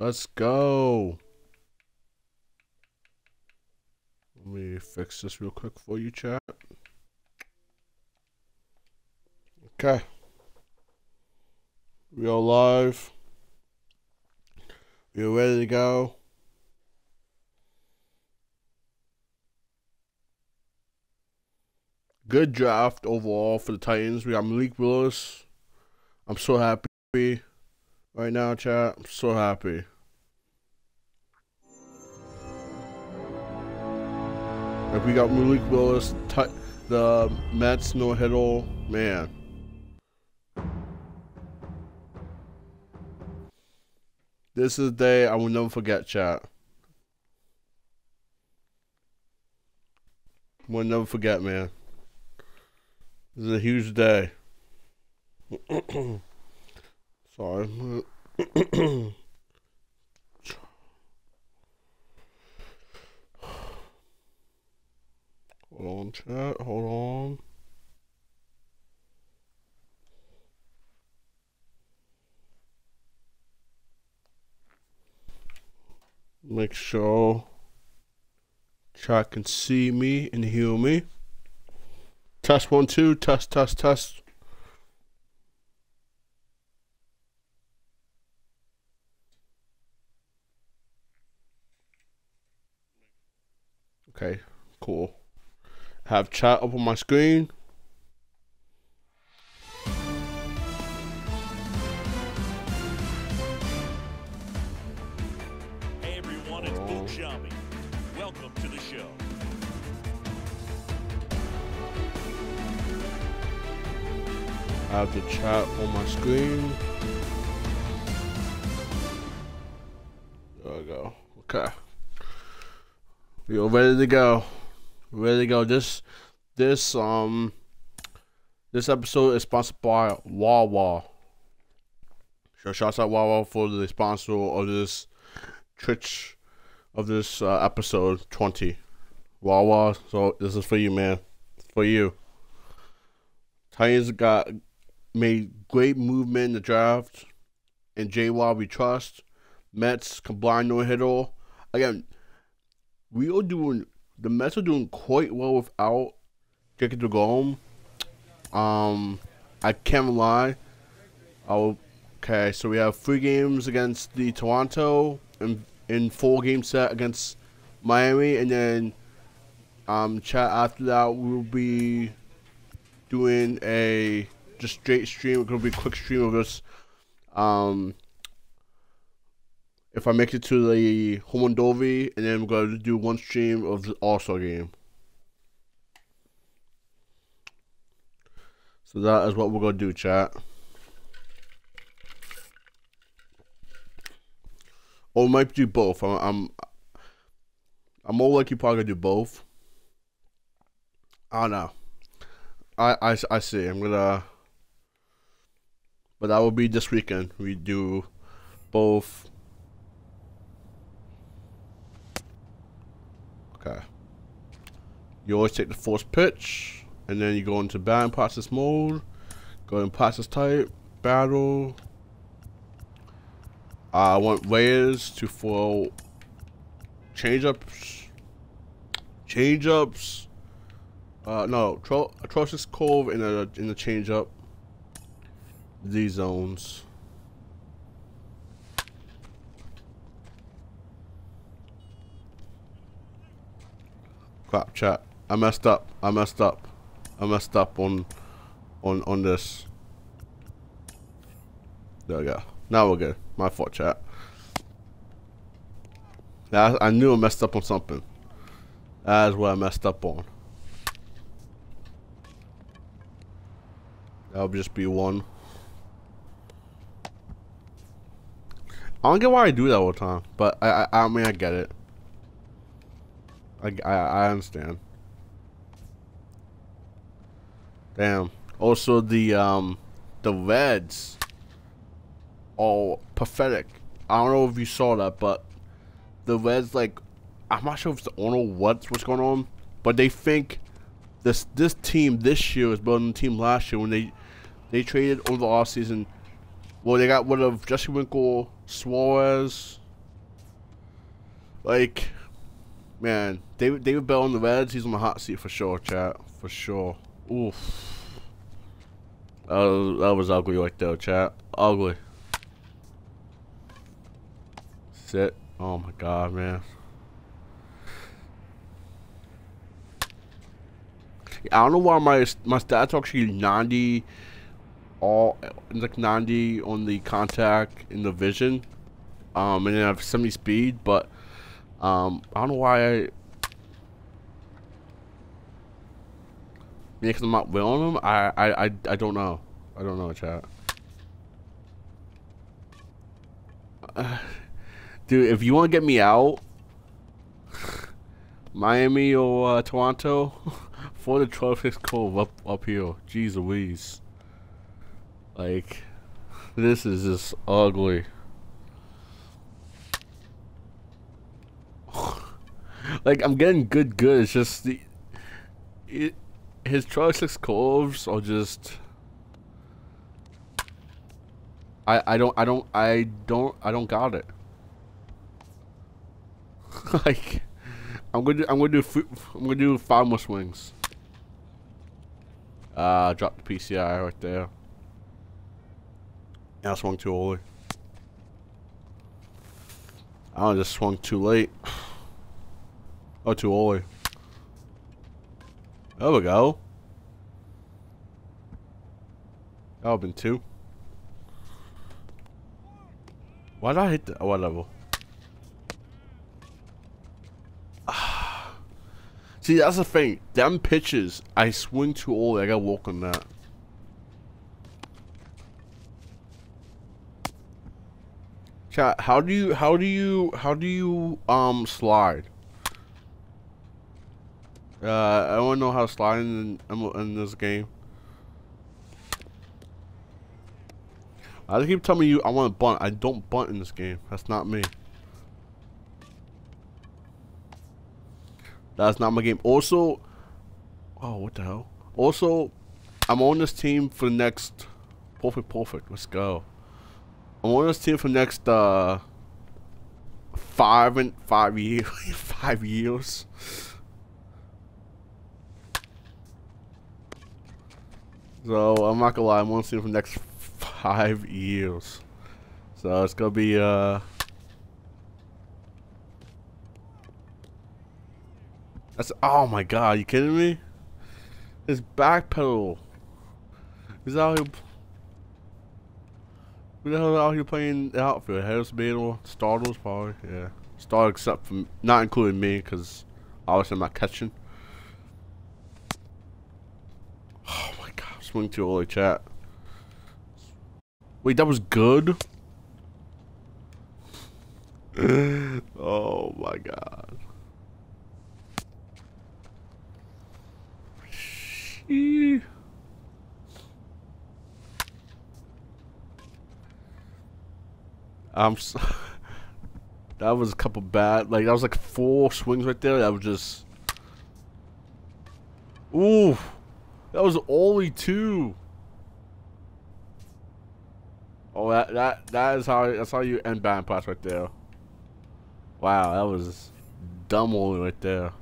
Let's go. Let me fix this real quick for you, chat. Okay. We are live. We are ready to go. Good draft overall for the Titans. We got Malik Willis. I'm so happy right now, chat. I'm so happy. If we got Malik Willis, the Mets no hitter, man. This is a day I will never forget, chat. Will never forget, man. This is a huge day. Sorry. hold on, chat. Hold on. Make sure chat can see me and hear me. Test one, two, test, test, test. Okay, cool. Have chat up on my screen. Hey everyone, it's. Welcome to the show. I have the chat on my screen. There we go. Okay. Are ready to go. Ready to go. This this um this episode is sponsored by Wawa. So shouts out Wawa for the sponsor of this Twitch of this uh, episode 20. Wawa, so this is for you, man. For you. Titans got made great movement in the draft, and J we trust. Mets combined no hitter. Again, we are doing the Mets are doing quite well without Jacob DeGrom. Um, I can't lie. Oh, okay. So we have three games against the Toronto and in four game set against Miami, and then um, chat after that we'll be doing a just straight stream. It's gonna be a quick stream of this. Um, if I make it to the home Dovi, and then I'm gonna do one stream of the All Star game. So that is what we're gonna do, chat. Or might do both. I'm, I'm, I'm more likely probably gonna do both. I don't know. I, I, I see. I'm gonna. But that will be this weekend. We do both. Okay. You always take the first pitch, and then you go into batting process mode. Go in process type, battle. I want Reyes to throw change ups. Change ups. Uh, no, tro atrocious cove in a in the change up. Z zones. Crap chat. I messed up. I messed up. I messed up on on on this. There we go. Now we're good. My fault, chat. I, I knew I messed up on something. That is what I messed up on. That'll just be one. I don't get why I do that all the time, but I I, I mean I get it. I, I, I understand. Damn. Also the um the Reds are pathetic. I don't know if you saw that, but the Reds like I'm not sure if it's the owner what's what's going on, but they think this this team this year is better than the team last year when they they traded over the offseason. Well, they got rid of Jesse Winker, Suarez, Like, man, David David Bell on the Reds, he's on the hot seat for sure, chat. For sure. Oof. That was, ugly right there, chat. Ugly. Sit. Oh my god, man. I don't know why my my stats are actually 90 all like 90 on the contact in the vision um and then I have 70 speed but um I don't know why I because I'm not willing them I, I I I don't know I don't know chat uh, dude if you want to get me out Miami or uh, Toronto for the Tropics Cove up up here. Jeez Louise. Like this is just ugly. like I'm getting good good. It's just the it his Tropics Coves are just I I don't I don't I don't I don't got it. like I'm gonna I'm gonna do I'm gonna do five more swings. Uh, drop the PCI right there. Yeah, I swung too early. I just swung too late. Oh, too early. There we go. That would have been two. Why did I hit that? Oh, level? See, that's the thing. Them pitches, I swing too early. I gotta walk on that. Chat, how do you, how do you, how do you, um, slide? Uh, I don't know how to slide in, in this game. I keep telling you I want to bunt. I don't bunt in this game. That's not me. That's not my game. Also, oh, what the hell? Also, I'm on this team for the next. Perfect, perfect. Let's go. I'm on this team for the next uh, five and five years. five years. So I'm not gonna lie, I'm on this team for the next five years. So it's gonna be uh. That's oh my god, you kidding me? His back pedal. He's out here. Who the hell out here playing the outfield? Harris Bader, starters probably, yeah. Start except for not including me because obviously I'm not catching. Oh swing too early, chat. Wait, that was good. oh my god. She I'm. So that was a couple bad. Like that was like four swings right there. That was just. Ooh, that was only two. Oh, that that that is how that's how you end band pass right there. Wow, that was dumb only right there.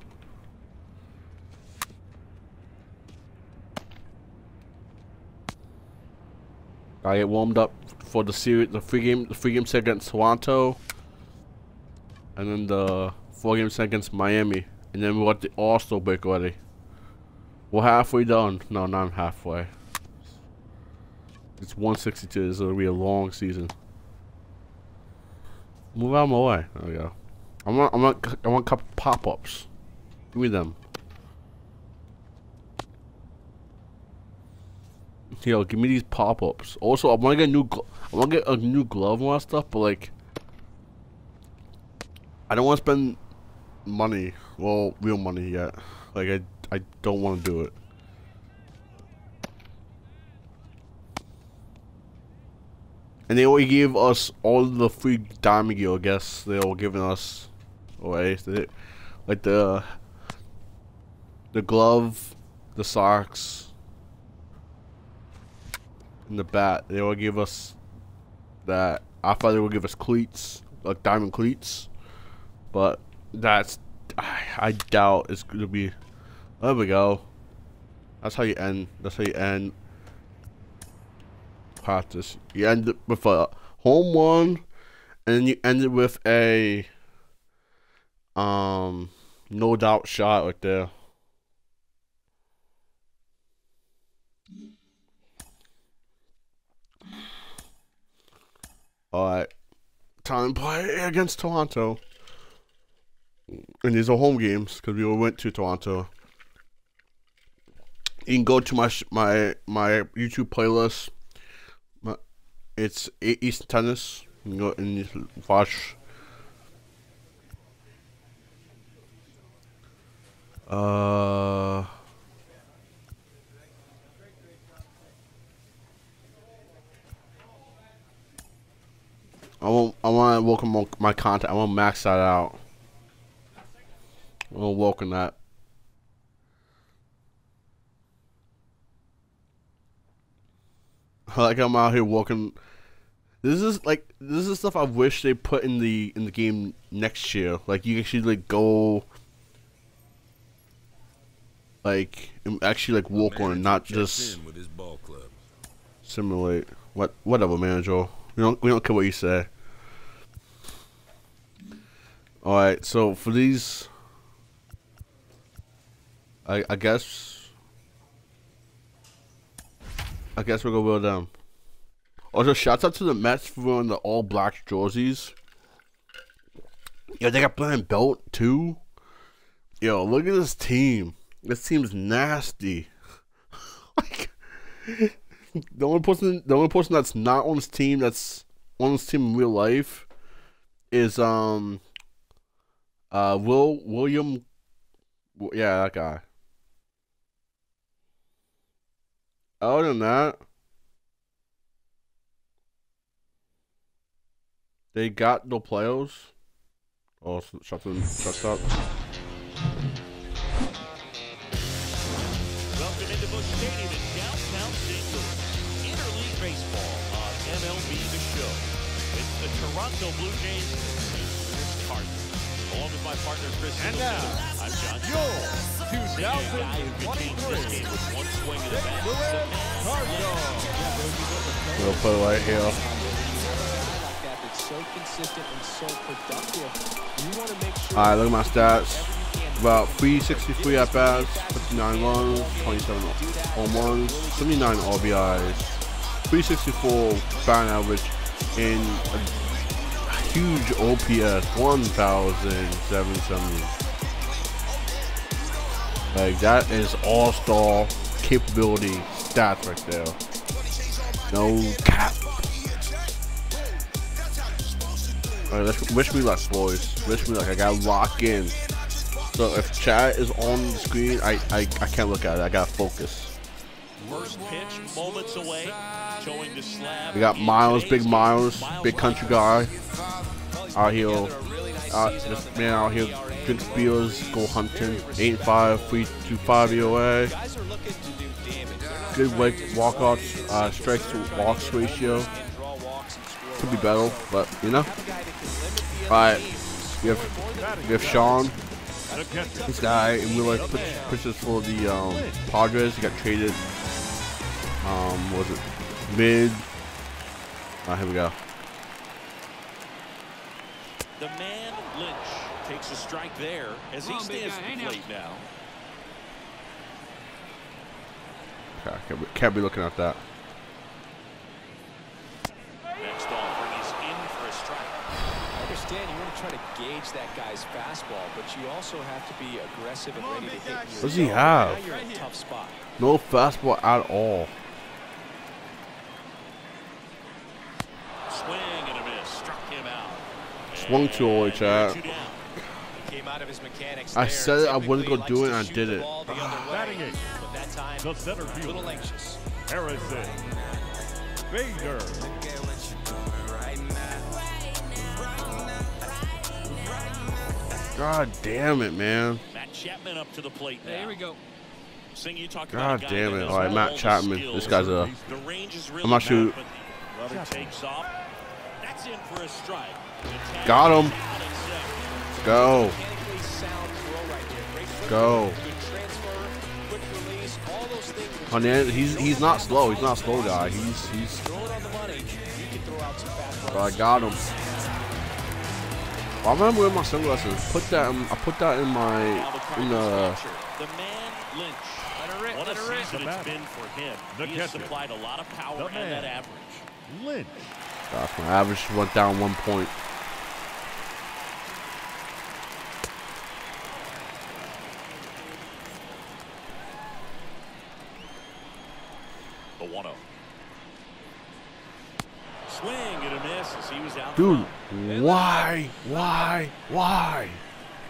I get warmed up for the series, the free game, the free game set against Toronto, and then the four game set against Miami, and then we got the All Star break already. We're halfway done. No, not halfway. It's 162. This is gonna be a long season. Move out of my way. There we go. I want, I want, I want a couple pop-ups. Give me them. Yo, give me these pop-ups. Also, I want to get a new, I want to get a new glove and all that stuff, but like, I don't want to spend money, well, real money yet. Like, I, I don't want to do it. And they only give us all the free diamond gear, I guess. They're all giving us away. Like the the glove, the socks, and the bat. They will give us that. I thought they would give us cleats, like diamond cleats, but that's I, I doubt it's gonna be. There we go. That's how you end. That's how you end practice. You end it with a home run, and then you end it with a um no doubt shot right there. All right, time to play against Toronto. And these are home games because we went to Toronto. You can go to my my my YouTube playlist. It's East Tennis. You can go and watch. Uh. I want I want to welcome my, my content. I want to max that out. I want to welcome that. Like I'm out here walking. This is like this is stuff I wish they put in the in the game next year. Like you actually like go, like actually like walk on not just with his ball club. simulate. What whatever, manager. We don't we don't care what you say. All right, so for these, I I guess. I guess we'll go with them. Also, shouts out to the Mets for wearing the all black jerseys. Yo, they got Brian Belt too. Yo, look at this team. This team's nasty. like, the only person, the only person that's not on this team that's on this team in real life is um, uh, Will William. Yeah, that guy. Other than that, they got no players. Oh, s- shut them, shut up. Welcome into Busch Stadium in downtown St. Louis. Interleague Baseball on MLB The Show. It's the Toronto Blue Jays and Chris Carter. Along with my partner Chris And now, I'm John your Singleton. A guy who could change this 2023 game with one swing of the bat. Louis Cardinal. We'll put it right here. like that that's so consistent and so productive. You want to make sure All right, look at my stats. About 363 at bats, 59 runs, 27 home runs, 79 RBIs, 364 batting average, and a huge OPS, 1,770. Like that is all-star capability stats right there. No cap. Alright, let's wish me luck, boys. Wish me luck. I gotta lock in. So if chat is on the screen, I, I, I can't look at it. I gotta focus. First pitch, moments away, showing the slab. We got Miles, Big Miles, big country guy. Out here, out, this man out here drinks beers, go hunting. 8-5, 3-2-5 EOA. Good like walkouts, uh, strikes to walks ratio. and Could be better, but you know. Alright, we have we have Sean. This guy in real life push, pushes for the um, Padres. He got traded. Um, was it mid? Ah, here we go. The man Lynch takes a strike there as he stands at the plate now. Okay, can't be, can't be looking at that. Next offering is in for a strike. I understand you want to try to gauge that guy's fastball, but you also have to be aggressive and ready to hit. in What does he have? Now you're in a tough spot. No fastball at all. Swing and a miss. Struck him out. Swung too early, And chat. Two down. Came out of his mechanics I there. said I wasn't Typically gonna do it, and I did it. ball the other way, Batting eight. but that time, The center a little anxious. Harrison. Bader. God damn it, man. Matt Chapman up to the plate now. Here we go. Sing, you talk God about damn it. has All right, Matt Chapman. This guy's a. The range is really I'm not sure- bad, but the runner takes off. That's in for a strike. Got him. out at. Go. Mechanic really sound throw right there. Go. Good transfer, quick release, all those things. Hernandez, he's he's not slow. He's not a slow guy. He's he's. Throw it on the money. You can throw out some fast But I got him. I remember wearing my sunglasses. Put that. In, I put that in my Now the in the. the man Lynch. Let her What a let her rip. season The it's batter. been for him. The he has supplied a lot of power The and that average. Lynch. Gosh, my average went down one point. The 1 0. Swing and a miss as he was out Dude, why, why, why?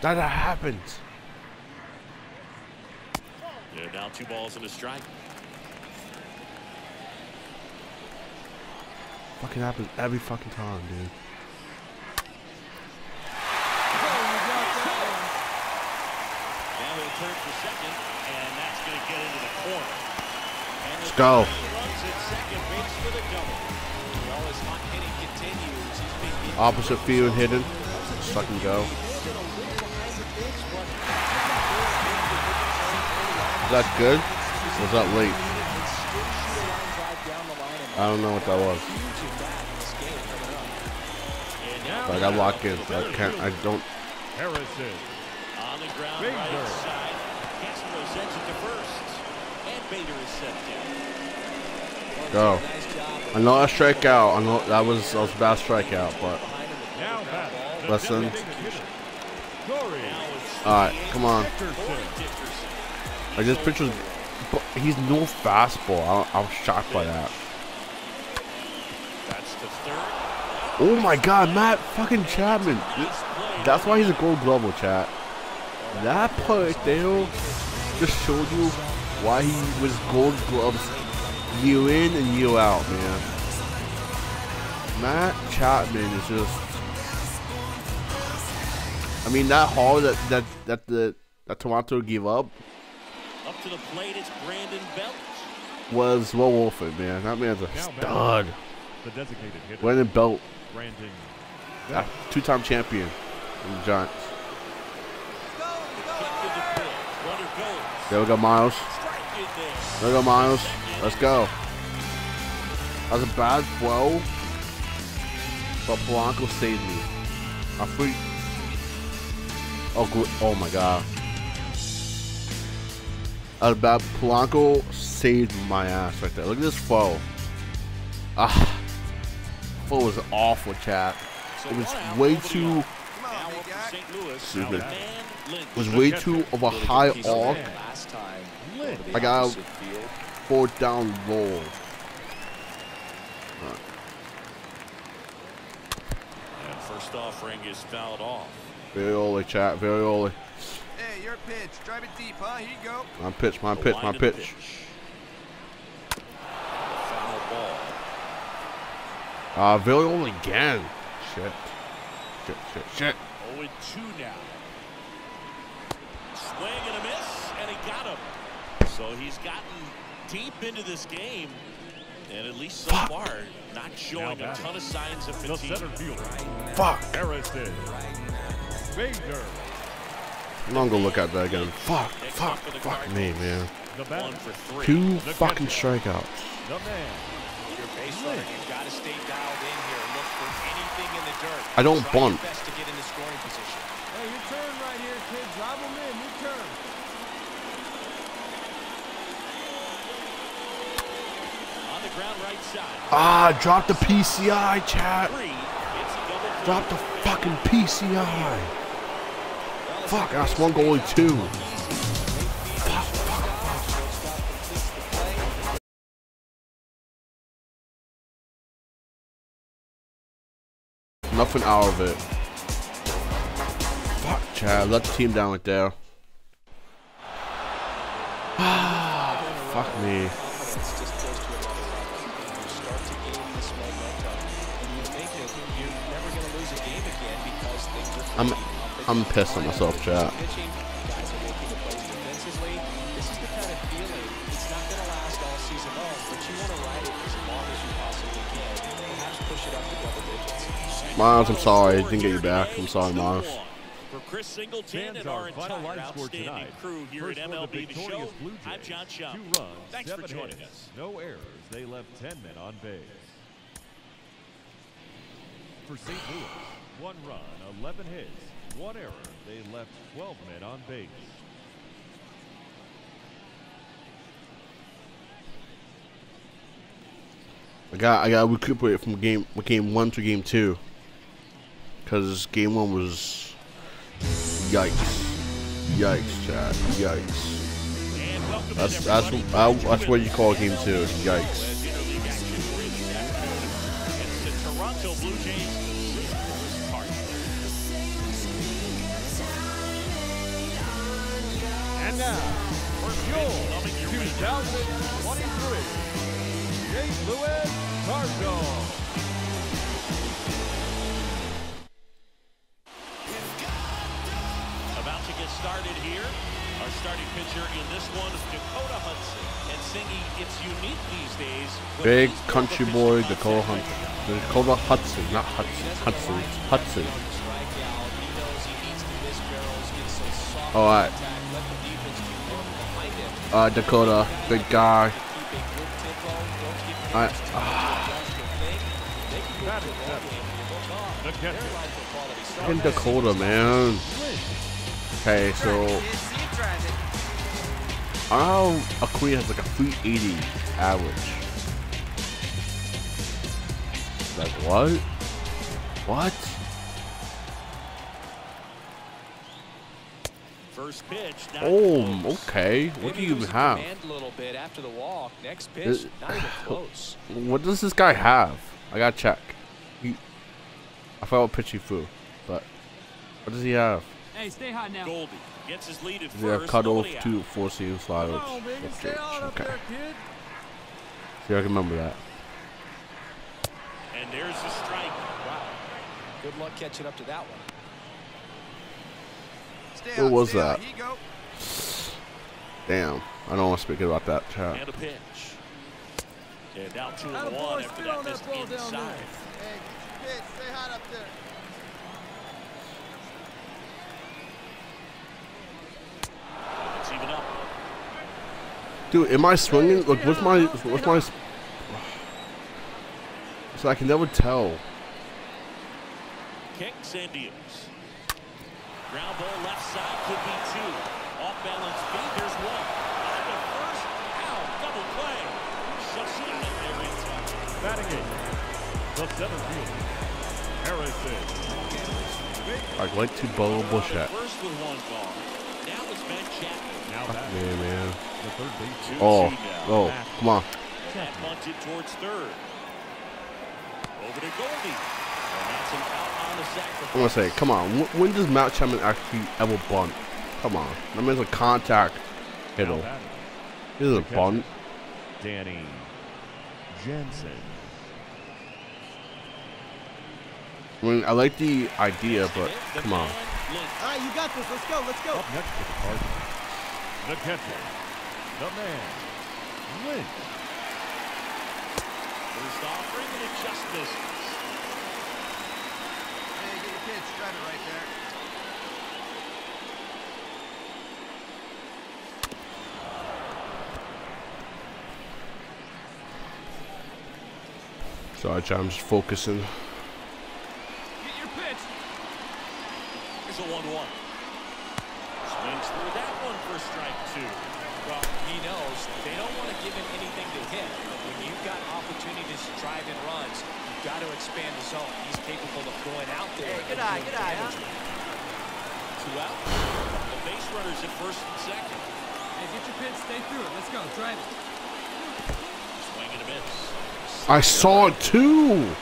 That happens. Yeah, now two balls and a strike. Fucking happens every fucking time, dude. Turn for second, and that's going to get into the corner. Let's go. Runs at second base for the double. Opposite field hidden. Suck and go. Is that good? Was that late? I don't know what that was. But I got locked in. I can't. I don't. Harrison. on the ground right side. Castro sends it to first. And Bader is set down. Go. Nice job. I know that was that was a bad strikeout, but Listen. designated hitter, Corey Now it's all right, come on. Like this but he's no fastball. I, was shocked by that. Oh my God, Matt fucking Chapman. That's why he's a Gold Glover, chat. That part there just showed you why he was Gold Gloves year in and you out, man. Matt Chapman is just. I mean, that haul that that that the that Toronto gave up Up to the plate, it's Brandon Belt. was well worth it, man. That man's a Now stud. The designated hitter, Brandon Belt, Brandon. uh, two-time champion in the Giants. Kicked in the pitch. Runner goes. There we go, Miles. Strike in there. There we go, Miles. Let's go. That was a bad throw, but Polanco saved me. I free. Oh, good. Oh my God. That was bad. Polanco saved my ass right there. Look at this throw. Ah. Throw was awful, chat. It was way too. arc. Now up for St. Louis. Stupid. the man Was way too of a high arc. of Last time. Lynch. over the I got- opposite field. Fourth down roll. And first offering is fouled off. Very early, chat. Very early. Hey, your pitch. Drive it deep, huh? Here you go. My pitch. My The pitch. My of the pitch. Foul ball. Uh, very early again. Shit. Shit. Shit. Shit. 0 2 now. Swing and a miss, and he got him. So he's gotten deep into this game, and at least so Fuck. far, not showing a ton of signs of The fatigue. center fielder, Fuck. Harrison. Bader. I'm gonna look at that again. Fuck. Next Fuck. up for the Fuck me, Cardinals. man. The One batter. for three. Two The fucking catcher. strikeouts. The man. Your base runner, you've got to stay dialed in here. Look for anything in the dirt. I don't Try bunt. Your best to get into scoring position. Hey, your turn right here, kid. Drive them in. Your turn. On the ground right side. Ah, drop the PCI, chat. Drop the fucking PCI. Fuck, I swung only two. Nothing out of it. Fuck, Chad. Let the team down right there. Ah, fuck me. Push it up to double digits. Miles, I'm sorry. I didn't get you back. I'm sorry, Miles. For Chris Singleton and our our entire outstanding crew here at MLB The Show, I'm John Schaub. Thanks for joining us. No errors. They left 10 men on base. For St. Louis, one run, 11 hits, one error. They left 12 men on base. I got I got to recuperate from game game one to game two. Cause game one was yikes, yikes, Chad, yikes. That's that's. I, that's what you call game two. Yikes. interleague action for you this afternoon. It's the Toronto Blue Jays now, for your 2023 St. Louis Cardinals. About to get started here. Our starting pitcher in this one is Dakota Hudson. And singing, it's unique these days. Big country boy Dakota contact. Hudson. Dakota Hudson, not Hudson. Hudson. Hudson. All right. Uh, Dakota, big guy. I, The catcher, in Dakota, man. Okay, so I know has like a 380 average. Like what? What? Pitch. not Oh, close. okay. What do you have? A little bit after the walk. Next uh, pitch, Is- not close. What does this guy have? I gotta check. He, I forgot what pitch he threw, but what does he have? Hey, stay hot now. Goldie gets his lead at Does he have first. cut off nobody out. two four seam sliders? On, baby, stay hot up Okay. there, kid. See, I can remember that. And there's the strike. Wow. Good luck catching up to that one. Stay What was stay that? Here you go. Damn, I don't want to speak about that chat. And a pitch. And now two and one after that on that missed down there. inside. Hey, get pitch. Stay hot up there. It's even up. Dude, am I swinging? Like, what's my, what's my? So I can never tell. Kicks and deals. Ground ball left side could be two. Off balance feet. There's one. On the first. Ow, double play. Shuts it out there in time. batting eight. The center fielder, Harrison. I'd like to Bo Bichette. First with one gone. Now it's Ben Chapman. Now Fuck batting man. the third base. Two Oh, two now. oh, come on. That bunted towards third. Over to Goldie. And that's an out on the sacrifice. I'm gonna say, come on. wh- When does Matt Chapman actually ever bunt? Come on. That man's a contact Now hitter. batting, This is a bunt. Danny Jansen. I mean, I like the idea, but come on. All right, you got this. Let's go. Let's go. Up next for the Cardinals, the catcher, the man, Lynch. First offering, and it just misses. Hey, get your pitch. Drive it right there. Sorry, I'm just focusing. Get your pitch. Here's a 1 1. Swings through that one for strike two. Well, he knows they don't want to give him anything to hit. But when you've got opportunities to drive in runs, you've got to expand the zone. He's capable of going out there. Hey, good and eye, doing good eye, damage huh? with it. Two out. The base runners at first and second. Hey, get your pitch. Stay through it. Let's go. Drive it. Swing and a miss. I saw it too.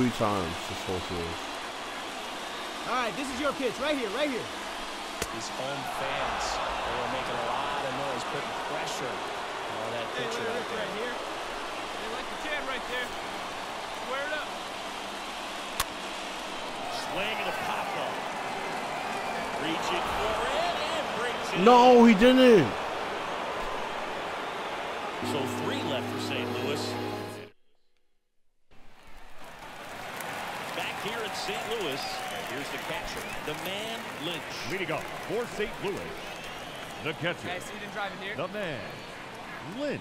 Three times this whole series. All right, this is your pitch. Right here. Right here. These home fans, they were making a lot of noise, putting pressure on that Hey, pitcher look at there. right here. They like the jam right there. Square it up. Swing and a pop up. Reaching for it and brings it. No, he didn't. Leading off for St. Louis, the catcher, Okay, so you didn't drive here. the man, Lynch.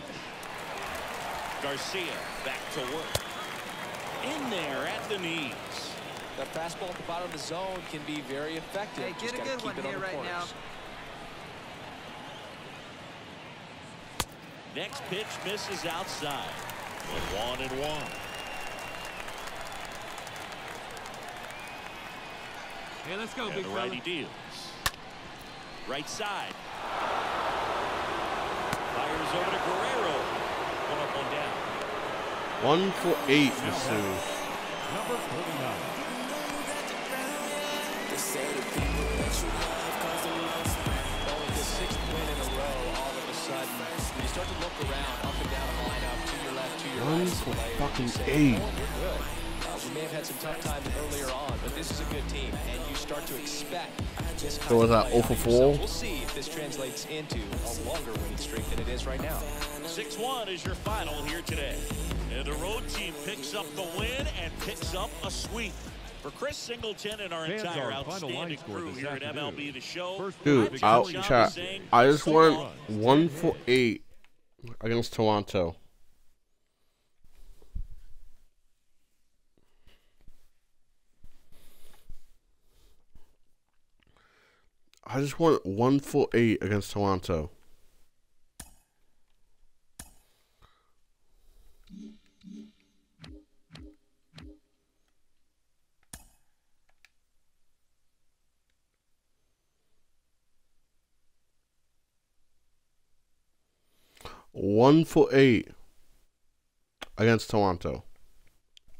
Garcia back to work. In there at the knees. The fastball at the bottom of the zone can be very effective. Hey, Just a gotta good keep one it on here the right now. Next pitch misses outside. With one and one. Hey, let's go, And big the fella. righty deals. Right side. Fires over to Guerrero. One up, one down. One for eight for Sue. Number 49. Only the sixth win in a row, all of a sudden, when you start to look around, up and down the lineup, to your left, to your One right, for fucking eight. Oh, "Oh, we're good." We may have had some tough times earlier on, but this is a good team, and you start to expect this kind So was that play 0 out for of 4? yourselves. We'll see if this translates into a longer winning streak than it is right now. 6-1 is your final here today. And the road team picks up the win and picks up a sweep. For Chris Singleton and our Fans, entire our outstanding score crew this here at afternoon. MLB The Show, Dude, out chat. I just so want one for eight against Toronto. I just want one for eight against Toronto. One for eight against Toronto.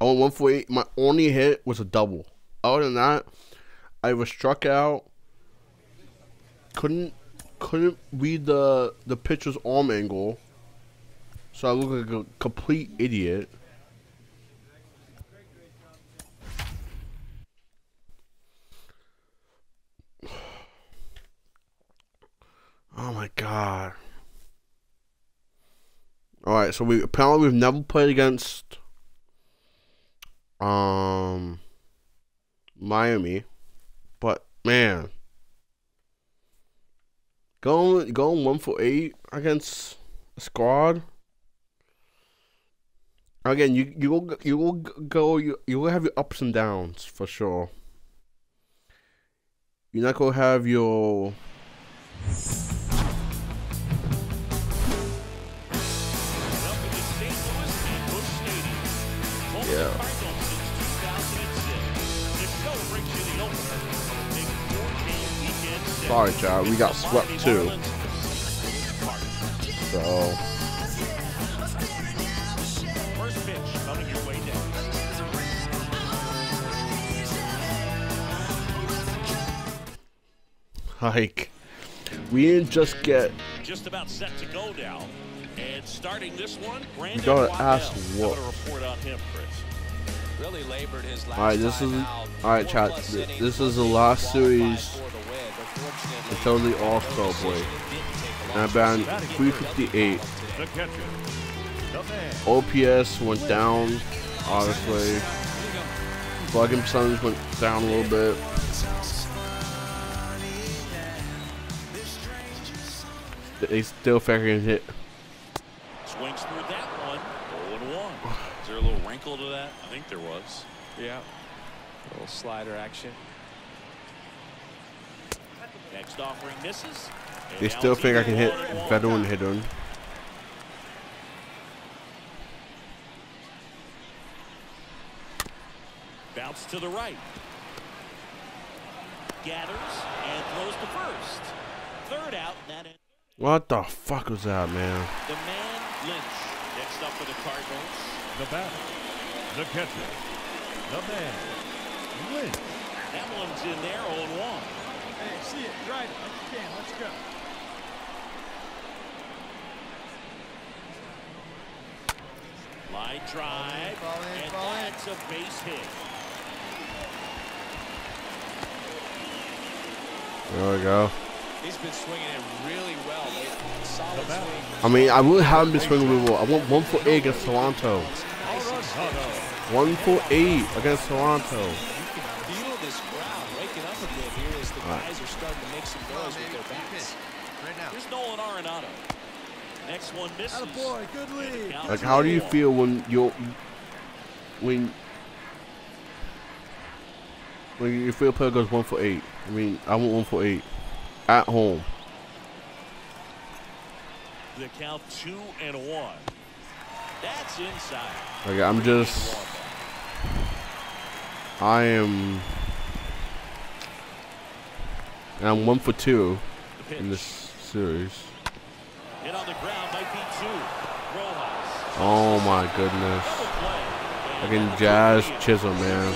I went one for eight. My only hit was a double. Other than that, I was struck out. Couldn't couldn't read the the pitcher's arm angle, so I look like a complete idiot. Oh my god. All right, so we apparently we've never played against um Miami, but man, going going one for eight against a squad. Again, you you will you will go you you will have your ups and downs for sure. You're not gonna have your Sorry, Chad, we got swept too. So. First pitch coming your way next. Like, we didn't just get. Just about set to go now. And starting this one, Brandon gotta ask what- report on him, Chris? Really labored his last All right, this is- all right, Four chat, plus th- innings, this is the last qualify series for the win, but fortunately, until the All-Star no break. decision didn't take a And long about to 358. The catcher, the man, OPS went down, obviously. Bugging Suns went down a little bit. They still figuring hit. Swings through that one. 0 1. Is there a little wrinkle to that? I think there was. Yeah. little slider action. Next offering misses. They still think I can hit Altuve one hit on. Bounce to the right. Gathers and throws to first. Third out. That. What the fuck was that, man? The man Lynch. Next up for the Cardinals. the batter, the catcher, the man, Lynch. That one's in there 0 1. Hey, see it. Drive it like you can. Let's go. Line drive. Fall in, and fall in. a base hit. There we go. He's been swinging it really well. Solid swing. I mean, I really haven't been swinging really well. I went one for eight against Toronto. One for eight against Toronto. You can feel this crowd waking up a bit here as the All right. guys are starting to make some noise with their bats. Right now. Here's Nolan Arenado. Next one misses. boy, good lead. Like, how do you feel when you're when when your field player goes one for eight? I mean, I went one for eight at home. The count two and one. That's inside. Like, I'm just, I am, and I'm one for two in this series. Hit on the ground might be two. Rojas. Oh my goodness! Double play. And Fucking Jazz. Chisholm, man.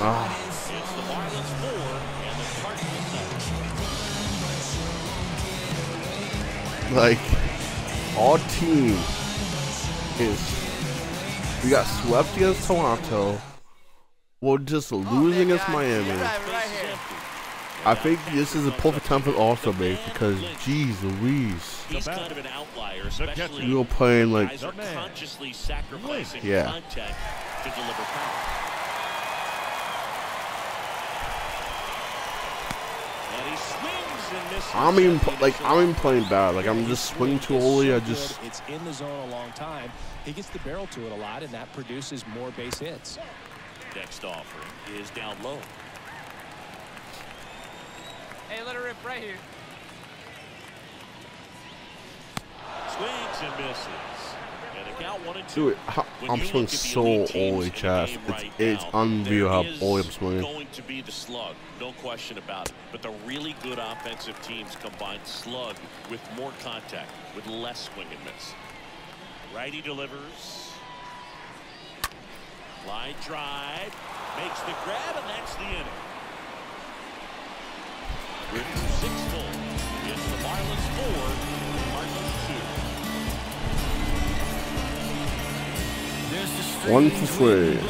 Ah. It's the Marlins four and the Cardinals nothing. Like, our team is. We got swept against Toronto. We're just losing against Miami. I think this is a perfect time for All-Star break because, geez Louise, He's kind of an outlier, especially we were playing like consciously sacrificing Yeah. contact to deliver power. And he swings and misses. I'm even at the pl- like I'm even playing bad. Like I'm just swinging too early. I just. It's in the zone a long time. He gets the barrel to it a lot, and that produces more base hits. Next offering is down low. Hey, let her rip right here. Swings and misses. And a count one and two. dude. How, I'm swinging look at the so elite early, in the Chas. It's right it's now, unreal how there is early I'm swinging. going to be the slug. No question about it. But the really good offensive teams combine slug with more contact, with less swing and miss. Righty delivers. Line drive. Makes the grab, and that's the inning. Six full, it's the Marlins four, Cardinals two. One for free. I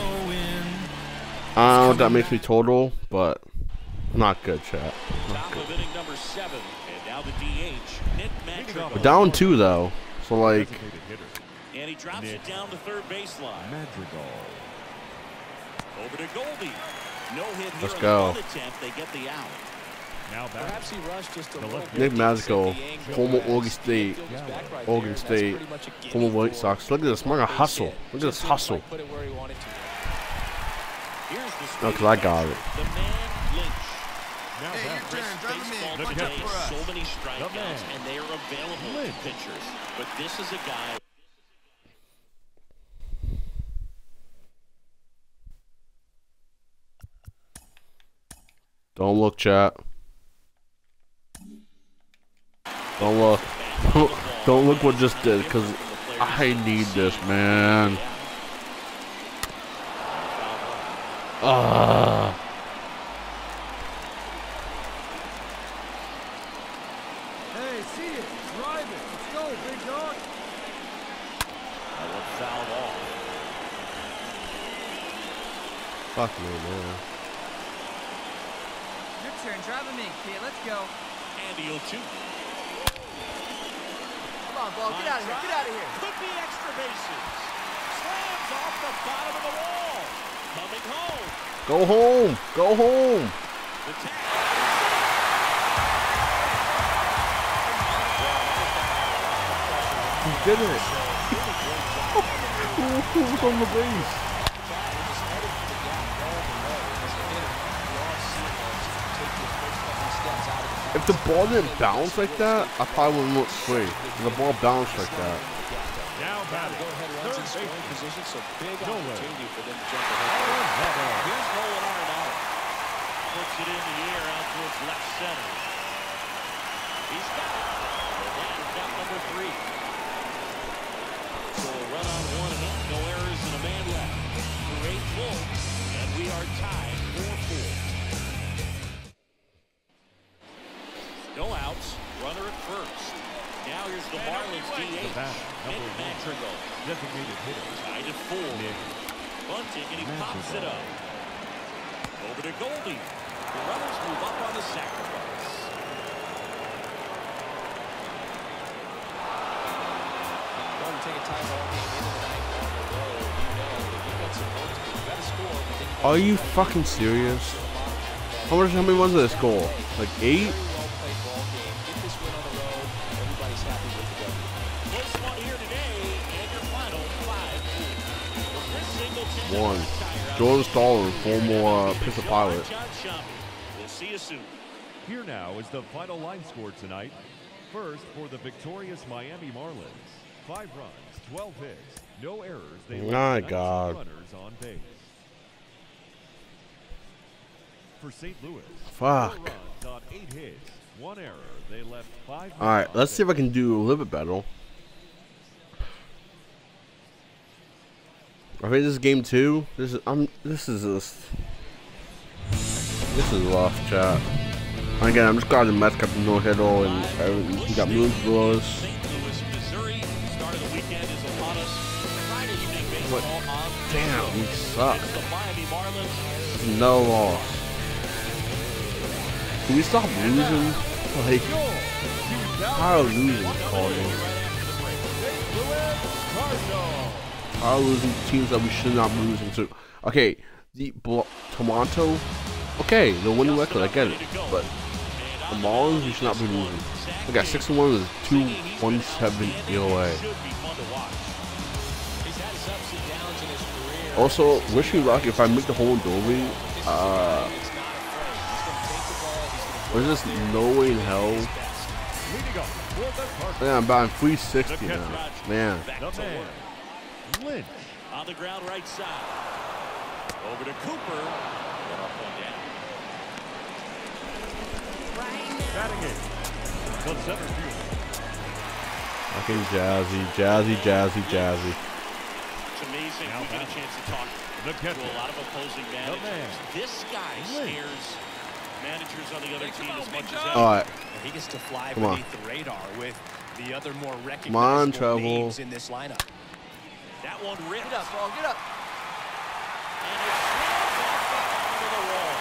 ah, don't know what that makes me total, but not good, chat. Not good. of inning number seven, and now the DH, We're down two though, so like And he drops it down the third baseline. Madrigal. Over to Goldie. No hit here Let's go. the attempt. They get the out. Nick Didn't Madrigal, set the angle former as Oregon State, Mayfield right Oregon there, State, pretty much a gimme former White Sox. Look at this, look at base hustle. Look at this hustle. quite Put it where he wanted to. Here's the No, 'cause I got it. The man Lynch. Now Hey, your turn. Drive him in. Look today, at that for us. so many strikeouts, man. and they are available to pitchers. But this is a guy don't look, chat. Don't look. Don't look what just did, cause I need this, man. Ah. Hey, see it. Drive it. Let's go, big dog. That one fouled off. Fuck me, man. Your turn. Drive him in, kid. Let's go. Andy O'Toole. Come on, ball. Get out of here. Get out of here. Could be extra bases. Slams off the bottom of the wall. Coming home. Go home. Go home. The. He did it. Who was on the base? If the ball didn't bounce like that, I probably wouldn't look free. If the ball bounced like that. Now batting. Go ahead, runs Third baseman. position, so big opportunity for them to jump ahead. Here's Nolan Arenado. Puts it in the air out towards left center. He's got it. And that is out number three. So run on one hit, no errors and a man left. Great full, and we are tied 4-4. Outs, runner at first. Now here's the Marlins The DH, bat, Nick number one. Madrigal. Designated hitter. Tied at four. Nick Bunting, and he pops it up. Over to Goldie. The runners move up on the sacrifice. Well, you take a tie ball game into the ninth on the road, you know that you've some work. You got score, but then you Are you fucking serious? How much? How many runs did it score? Like eight? Jordan of Staller, former uh, pistol pilot. We'll see you soon. Here now is the final line score tonight. First for the victorious Miami Marlins. Five runs, 12 hits, no errors. They left My God. runners on base. For St. Louis, Fuck. four runs on eight hits, one error. They left five. All right, let's see if I can do a little bit better. I think this is game two. This is I'm. This is just. This is rough, chat. Again, I'm just glad the Mets the no hitter and everything. We got evening baseball on Damn, we suck. No loss. Can we stop losing? Like, how are losing? Are losing teams that we should not be losing to? Okay, the Blo- Toronto. Okay, they're winning record. I get it, but the Marlins, we should not be losing. We got six and one with a two one seven EOA. Also, wish me luck if I make the whole Dolby. Uh, the there's just no way in hell. The Man, I'm buying 360 now. Man. Lynch. On the ground right side. Over to Cooper. One up, one down. Batting in. The center fielder. Fucking jazzy, jazzy, jazzy, jazzy. It's amazing. Now We get a chance to talk The to a lot of opposing man. This guy Lynch. scares managers on the other team as much as All right, He gets to fly Come on. beneath the radar with the other more on, recognizable Trevor. names in this lineup. That one ripped. Get up, ball. Get up. And it slams off the end of the wall.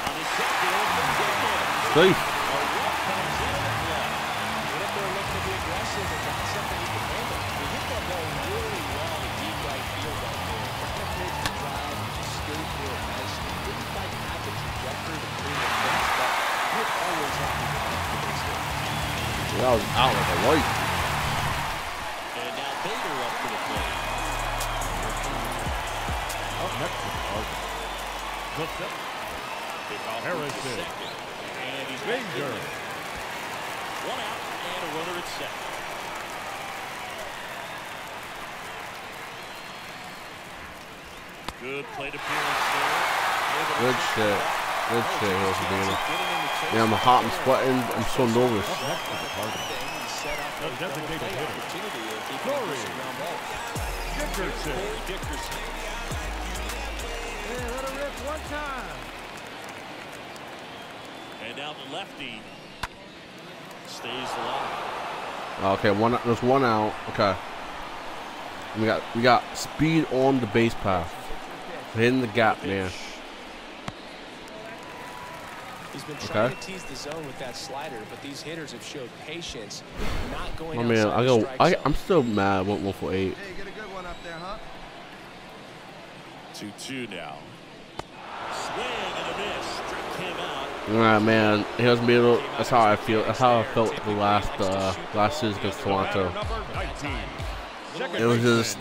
On the second, Dickens. safe. A run comes in and blood. Get up there looking to be aggressive and not something he can handle. He hit that ball really well to deep right field out there. Kind of made the drive, skate through it nicely. Didn't quite have the trajectory to clear the fence, but he'll always have to be. That was out like a light. The center. Harrison. moves to second. And he's back in Bader. there. One out and a runner at second. Good plate appearance there. Good shit. Good shit, Hills Chance Beater. of getting in the chase. Yeah, I'm hot and sweating. I'm so nervous. Up next to the Cardinals. He's set up The a double designated play hitter. opportunity if he can Corey. push it ground ball. Dickerson. One time. And now the lefty stays alive. Oh, okay, one. There's one out. Okay. We got we got speed on the base path. Hitting the gap, man. He's been Okay. trying to tease the zone with that slider, but these hitters have showed patience, not going Oh man, I go. I, I'm still mad. Went one for eight. Hey, get a good one up there, huh? 2 2 now. Swing and a miss. Struck Alright, man. Hills Beater. That's how I feel. That's how I felt the last uh last season against Toronto. Number 19. Second It was just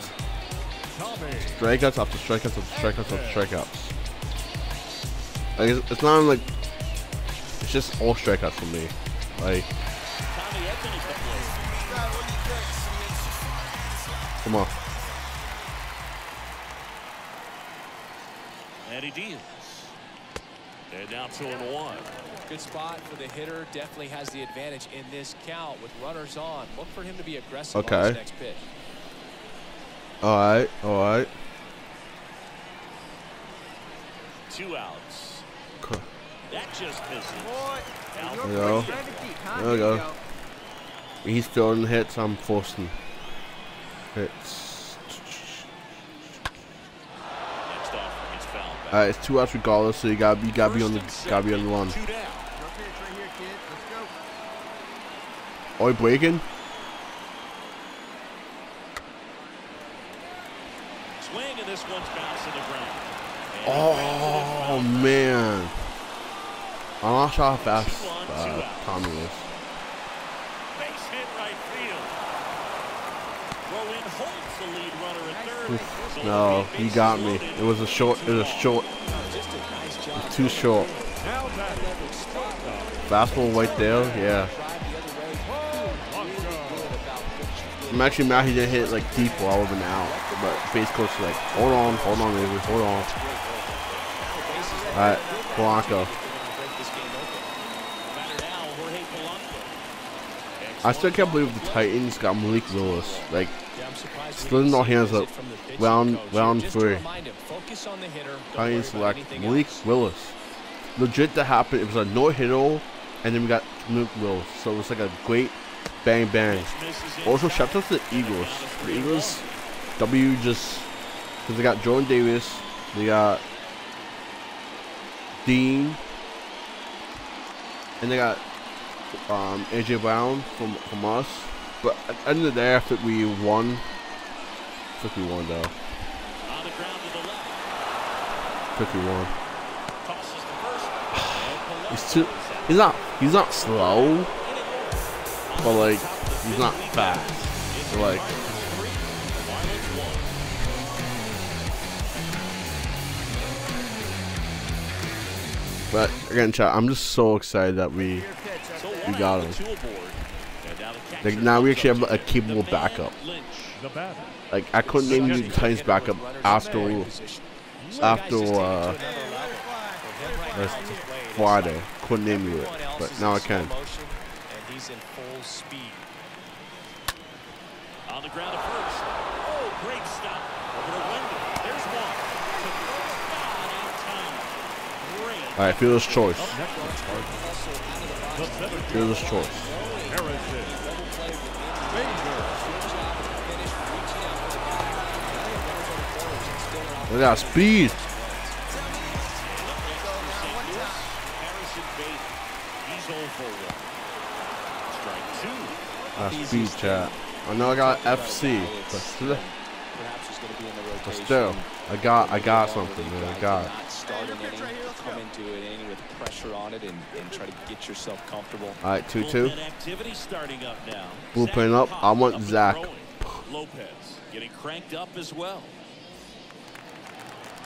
strikeouts after strikeouts after strikeouts after strikeouts. Like it's, it's not like it's just all strikeouts for me. Like come on. And he. And now 2 and 1. Good spot for the hitter. Definitely has the advantage in this count with runners on. Look for him to be aggressive on Okay. his next pitch. All right, all right. Two outs. Cool. That just misses. Boy, Now There you go. pretty trying to keep, huh? There we go. He's throwing hits. I'm forcing hits. Next offering is foul back. Alright, it's two outs regardless, so you gotta you gotta be on the gotta be on the second, run. Two down. Your pitch right here, kid. Let's go. Oh, he breaking? Swing and this one's bouncing the ground. Oh grounds it in foul. man. I'm not sure how fast uh, Tommy is. Base hit right field. Throw in Holtz, the lead runner at third. No, he got me. It was a short. It was a short. A. Too short. Fastball right there. Yeah. I'm actually mad he didn't hit like deep or I have been out. But base coach like, hold on, hold on, baby, hold on. Alright, Polanco. I still can't believe the Titans got Malik Willis. Like, Still see hands up. Round- round three. about select Malik. Willis. Legit that happened. It was a no hitter, and then we got Malik Willis. So it was like a great bang bang. Also, shout out to the Eagles. The Eagles, W just because they got Jordan Davis, they got Dean, and they got um, AJ Brown from from us. But at the end of the day, I think we won. I think we won though. On the ground to the left. I think we won. Tosses the first. He's too. He's not. He's not slow, but like he's not fast. So like But again, chat, I'm just so excited that we we got him. Like, now we actually have a capable backup. Like I couldn't name you the Titans backup after after uh Friday. Couldn't name you it, but now I can. On the ground first. Oh, great stop. Over to Wendle. There's one. All right, fielder's choice. up Fielder's choice. 1. Strike two. That speed, chat. I know I got FC, but still, Perhaps he's going to be in the rotation. but still, I got I got something, man. I got. it. Not start an inning, come into an inning with pressure on it and, and try to get yourself comfortable. All right, two two. Bullpen activity starting up now. Bullpen up. I want Zach. Lopez getting cranked up as well.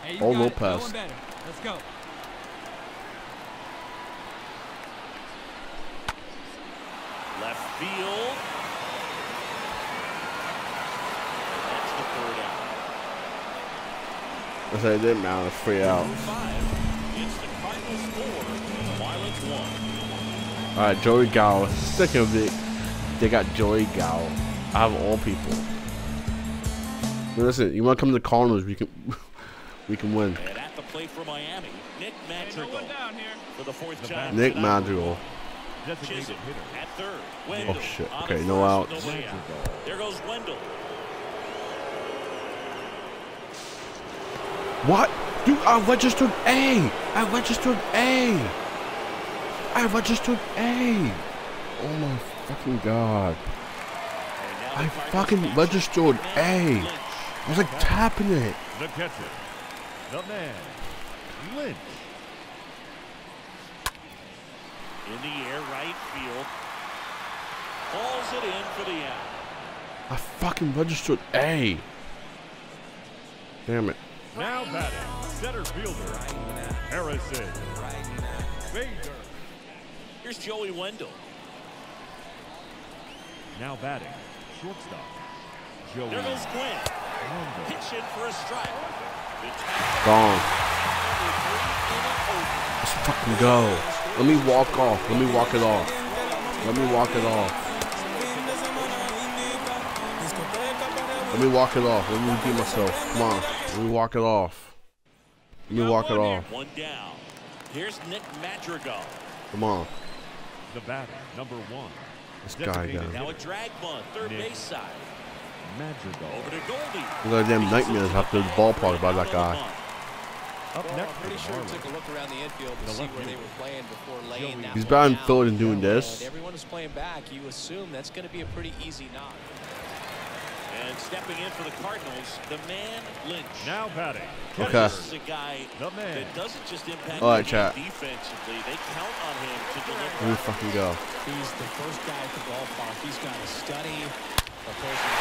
Hey, you Oh, got it. Lopez. Better. Let's go. Left field. That's the third out. I said it didn't matter. It's free out. It's the Cardinals four. Marlins one. All right, Joey Gal. Speaking of it, they got Joey Gal. I have all people. Listen, you want to come to the Cardinals? We can, we can win. And at the plate for Miami, Nick Hey, Madrigal one down here. for the fourth time. Nick. Madrigal. Chisholm at third. Wendle Oh, shit. Okay, no first with outs. way out. There goes Wendle. What? Dude, I registered A. I registered A. I registered A. Oh my fucking god. I fucking registered Matt A. Lynch. I was like tapping it. The man. Lynch. In the air, right field. Falls it in for the out. I fucking registered A. Damn it. Now batting. Center fielder. Harrison. Bader. Here's Joey Wendle. Now batting. Shortstop. Joey. There goes Quinn. Wendle. Pitch in for a strike. The tag Gone. number three inning over. Let's fucking go. Let me walk off. Let me walk it off. Let me walk it off. Let me walk it off. Let me redeem myself. Come on. Let me walk it off. Let me walk it off. One down. Here's Nick Madrigal. Come on. The batter. Number one. This guy Designated again. Now a drag bunt, third base side. Madrigal. Over to Goldie. Look at them nightmares after the ballpark by that guy. Up Well, next I'm pretty sure took a look around the infield to The see where they were playing before laying that He's one bad in. Philly and doing And this. everyone is playing back. You assume that's going to be a pretty easy knock. And stepping in for the Cardinals, the man Lynch. Now batting. Okay. This is a guy The man. that doesn't just impact All right, the chat. game defensively. They count on him to deliver. Let me fucking go. He's the first guy at the ballpark. He's got to study opposing.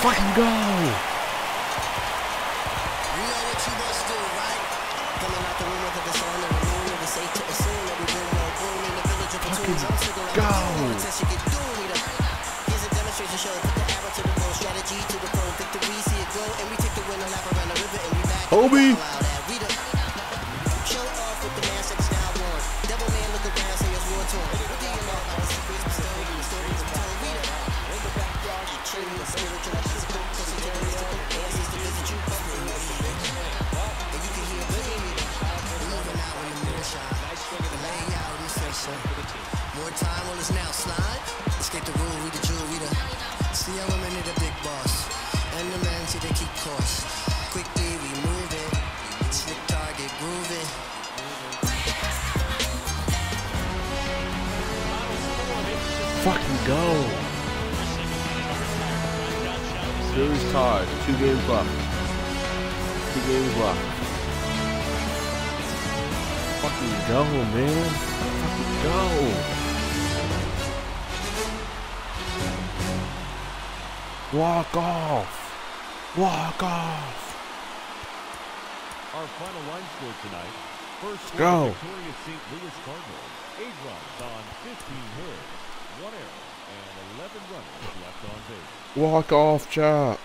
Fucking go! You know what you must do, right? Coming out the room with the sun and moon and the say to assume that we bring no boom in the village of platoons. I'm sick of go. the test you get through me. to- Here's a demonstration show. Put the arrow to the bow, strategy to the phone. Victory, see it grow, and we take the win and lap around the river and we back. Hobie. Well, it's now slide. Escape the rule, we the jewel, we the. The big boss. And the man see they keep course. Quickly, we move it. Slick target, groove it. Fucking go! Series tied. Two games left. Two games left. Fucking go, man. Fucking go. Walk off. Walk off. Our final line score tonight. First score, Go. the victorious St. Louis Cardinals. Eight runs on 15 hits, one error, and 11 runners left on base. Walk off, chat.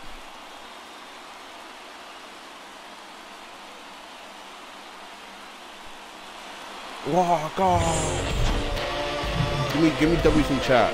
Walk off. Give me, give me W's in chat.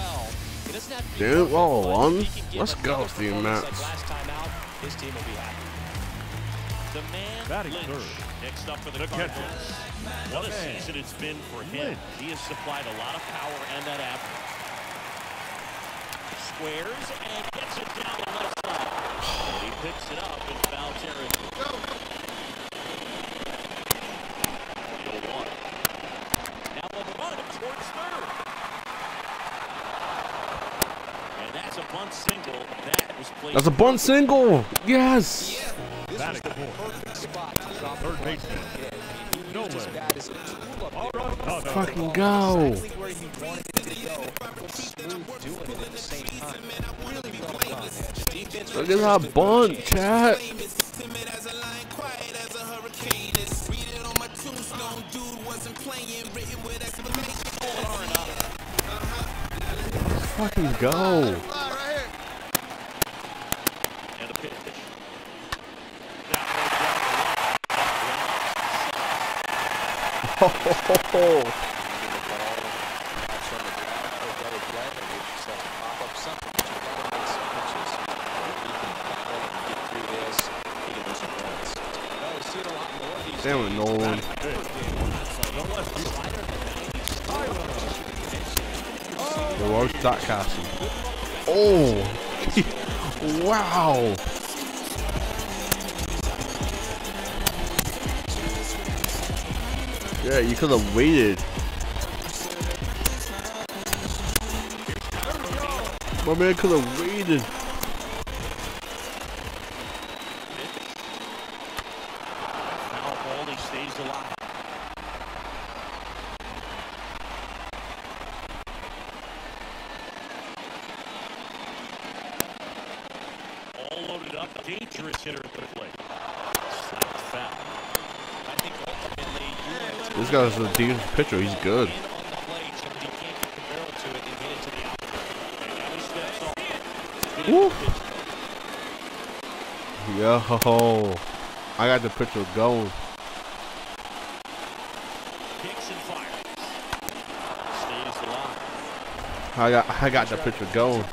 well. He doesn't have to be Didn't perfect, allow a but run? if he can give Let's go, another Steven performance Like last time out, his team will be happy. The man Batting Lynch. third. Next up for the, The Cardinals. catcher. What a The man. season it's been for him. Lynch. He has supplied a lot of power and that average. Squares and gets it down the left side. And he picks it up in foul territory. The 0-1. Now on the run towards third. And that's a bunt single. That was played. That's a bunt single. Yes. Batting fourth. Perfect spot to drop Third the baseman. kid. I mean, he No used his way. bat as a tool up All there. right. Oh, no. Fucking go. Exactly where he wanted it to go. but Smooth doing it at the a time. single. Yes. The defense Look at that bunt, chat. Timid as Yeah, you could have waited. My man could have waited. Foul ball, he stays alive. All loaded up dangerous hitter at the plate. Slapped foul. I think ultimately you want to This guy's a decent pitcher. He's good. in on the plate so that you can't get the barrel to it and get it to the outfield. And now he steps off. Woo. Yo, I got the pitcher going. I got I got the pitcher going.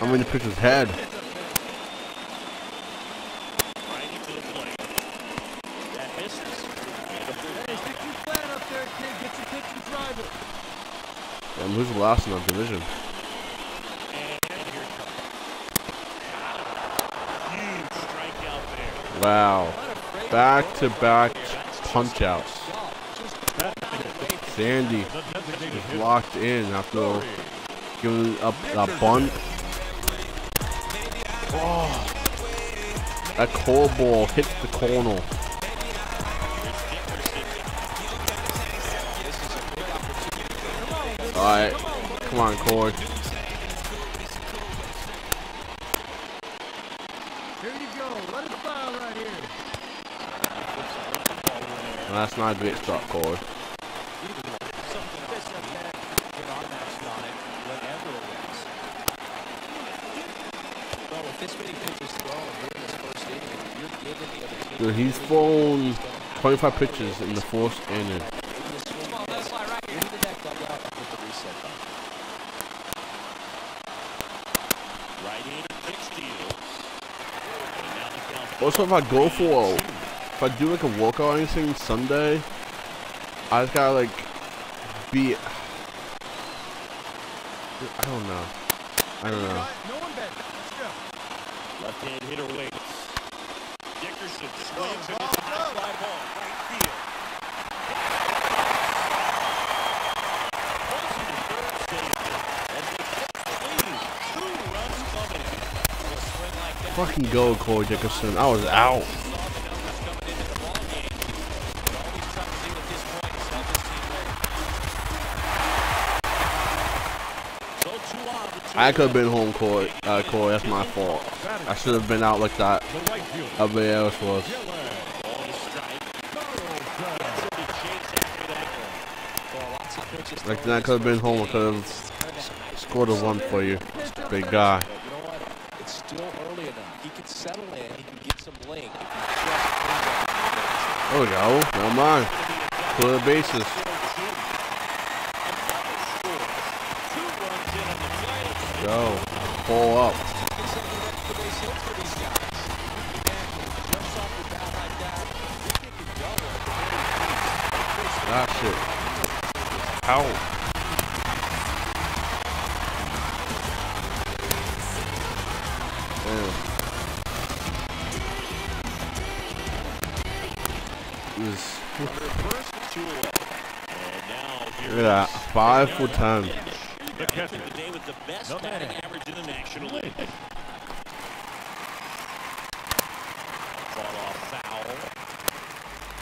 I'm in the pitcher's head. Righty to the plate. That misses. And a full Hey, stick your flat up there, kid. Get your pitch and drive it. And who's the last in our division? Wow. Back to back punch outs. Sandy is locked in after giving up that bunt. Oh, that core ball hits the corner. All right, come on, Corey. Here you go. Let it fly right here. That's not a great start, Corey. Something else that you get our match on it whenever it is. Well, with this many pitches thrown here in this first inning, you're giving the other team Dude, he's thrown 25 pitches in the fourth inning. maybe a swing and miss. Into that dugout and hit the reset button. Right-hander kick steals. And now the count. Also, if I go for if I do like a workout or anything Sunday, I just gotta like be. I don't know. I don't know. No one bet. Let's go. Left-hand hitter waits. Dickerson swings and it's a high fly ball. Right field. Pulls to third safely as they take the lead. Two runs coming. A swing like that. Fucking go, Corey Dickerson. I was out. I could have been home, Corey. Uh, Corey, that's my fault. I should have been out like that. Everybody else was. one. Like then I could have been home. I could have scored a run for you, big guy. But you know what? It's still early enough. He can settle in. He can get some length. If he just cleans up the defense. There we go. Never mind. Clear the bases. Five ten. The with the best batting average in the National League. Off foul.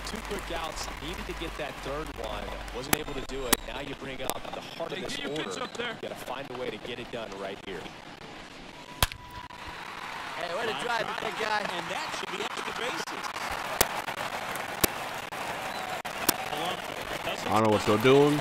Two quick outs. Needed to get that third one. Wasn't able to do it. Now you bring up the heart of this order. Got to find a way to get it done right here. Hey, way to drive it, big guy. And that should be extra bases. I don't know what they're doing.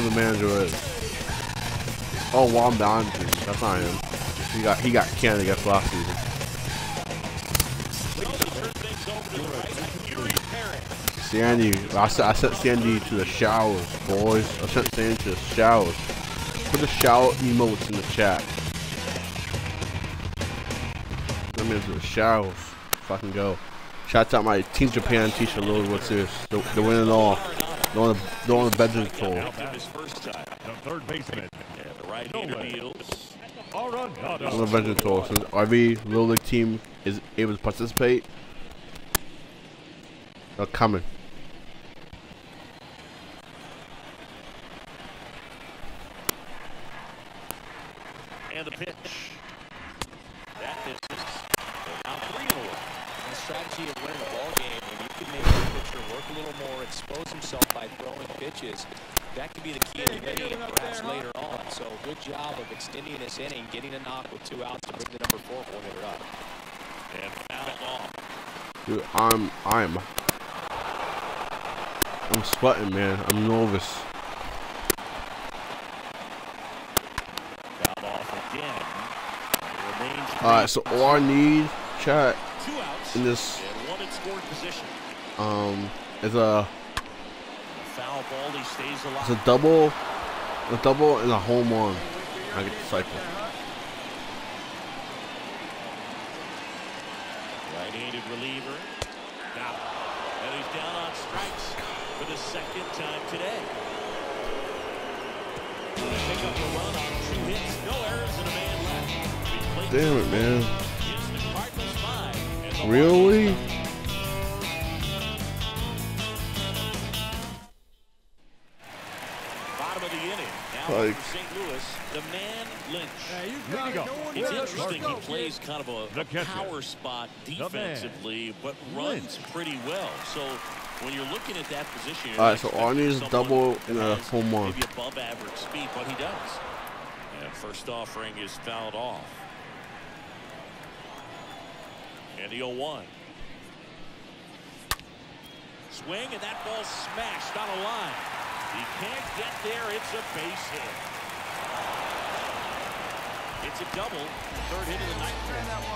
Who the manager is. Oh, Juan Boundary. That's not him. He got he got Canada against last season. Sandy, I sent, I sent Sandy to the showers, boys. I sent Sandy to the showers. Put the shower emotes in the chat. That means the showers. Fucking go. Shouts out my Team Japan t-shirt load. What's this? The, the winning all. They're on the, they're on the Benjamin tour. To his first time. The third baseman, And the right-hander On the Arenado. Benjamin tour. Since every Little League team is able to participate, they're coming. And the pitch. That misses. So now three in a row. The strategy of winning a ball game when you can make the pitcher work a little more, expose himself by throwing pitches. That could be the key in winning it perhaps later on. So good job of extending this inning, getting a knock with two outs to bring the number four ball hitter up. And fouled off. Dude, I'm I'm I'm sweating, man. I'm nervous. Fouled off again. It remains All right, so all I need, chat, in this and one in scoring position. um is a The foul ball, he stays is alive. a double, a double and a home run. I get the cycle. Right-handed reliever. Now, and he's down on strikes for the second time today. Pick up a run on two hits, no errors, and a man left. Damn it, man. is the Cardinals five, and the Really? Bottom of the inning. Now Like- for St. Louis, the man Lynch. Leading off. It's interesting. He plays kind of a, a power spot defensively, but runs pretty well. So when you're looking at that position, All right, so all I need is double and a home run. Maybe above average speed, but he does. And first offering is fouled off. And the 0-1. Swing, and that ball smashed on a line. He can't get there. It's a base hit. It's a double. Third hit of the night.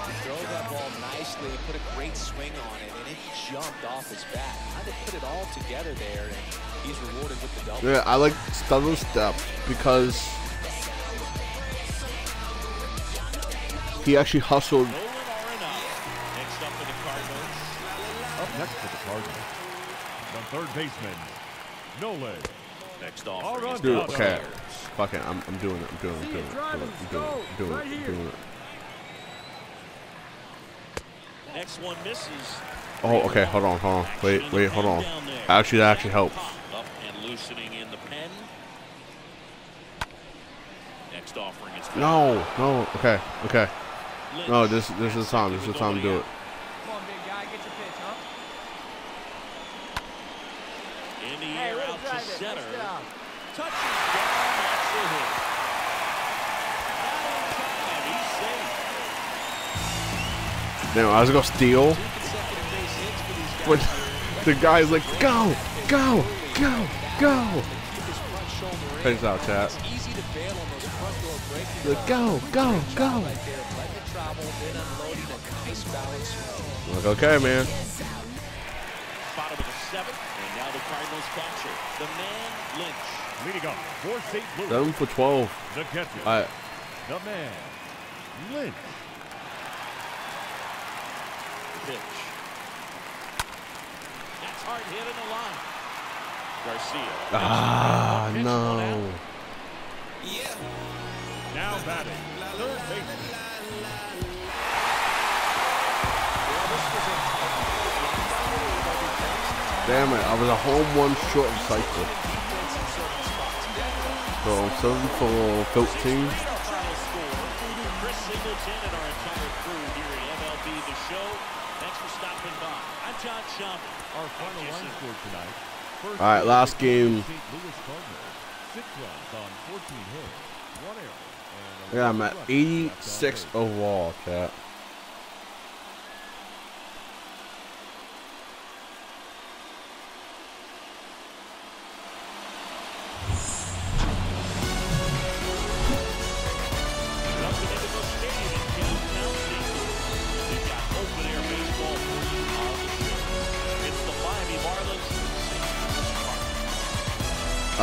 He throws that ball nicely, put a great swing on it, and it jumped off his bat. Had to put it all together there, and he's rewarded with the double. Yeah, I like double step because he actually hustled. Next up for the Cardinals. Up next for the Cardinals, the third baseman, Nolan. Next offering is Dude, okay. Fuck it, I'm, I'm doing it. I'm doing it. I'm doing it. I'm doing it. I'm doing it. I'm doing it. I'm doing it. Next one misses. Oh, okay. Hold on. Hold on. Wait, wait. Hold on. Actually, that actually helps. Up and loosening in the pen. Next offering is No, no. Okay, okay. No, this this is the time. This is the time to do it. Come on, big guy, get your pitch, huh? In the Hey, air little out to drive it. center. Nice job. Touches down. That's the hit. Not in time. He's safe. Damn, I was gonna steal, Two consecutive base hits for these guys but the guy's like, go, go, go, go. Keep his front shoulder in. Thanks out, chat. It's easy to bail on those front door breaking Like, go, go, go. right there, letting it travel, then unloading a nice balance swing. Like, okay, man. Bottom of the seventh. And now the Cardinals catcher. The man Lynch. Leading off for St. Louis, Seven for twelve. the catcher, the man, Lynch. Pitch. That's hard hit in the line. Garcia. Ah, Pitch, one out. no. Now batting, third baseman, Damn it, I was a home run short of cycle. So I'm seven for 13. One error. and a Yeah, I'm at 86 base. overall, chat.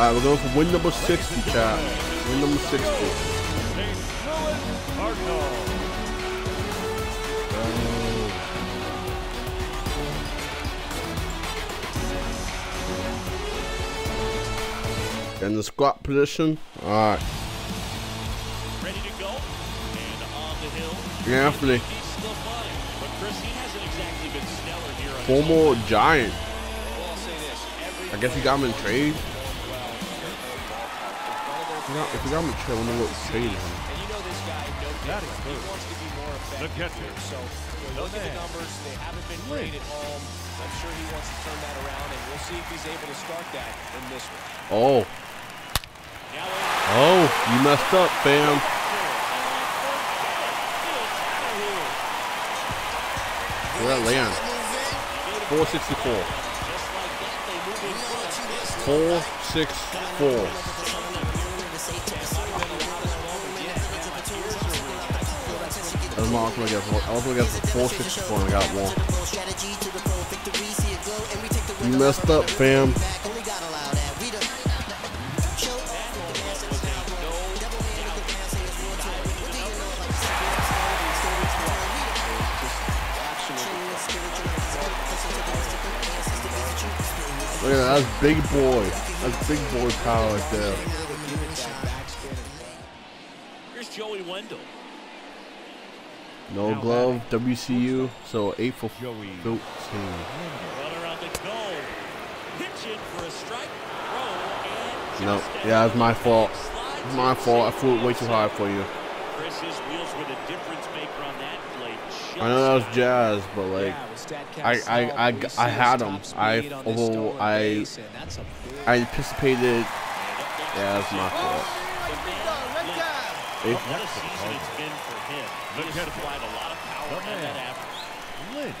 Cardinals. All right, we're going for win number 60, chat. Win number 60. St. In the squat position. All right. Ready to go. And on the hill. Yeah, Anthony. He's still fine. But Chris, he hasn't exactly been stellar here on his Former Giant. I'll say this. Every I guess he got him in trade. If he got, if he got him in trade, I wonder what trade him. And you know this guy, no That different. He wants to be more The effective. catcher. here. So you know, look at the numbers. They haven't been great at home. I'm sure he wants to turn that around, and we'll see if he's able to start that in this one. Oh. Oh, you messed up, fam. Where that land? 464. Just like that, they move in 464. Get. I was gonna get the 464 and I got one. You messed up, fam. Look at that. That's big boy. That's big boy power right there. No glove, WCU. So eight for Joey. 13. Runner on the go. Pitch in for a strike. No, just yeah, it's my fault. It's my fault. I center flew it way too field. high for you. Chris's wheels were the difference maker on that play. I know that was jazz, but like, Yeah, with StatCast I- I- I- I had top him. I- on this although stolen I- base, and that's a big I anticipated. And up next Yeah, that's my is fault. the man Lynch. Eight, What a season it's been for him. He has a lot of power The that man. average. Lynch.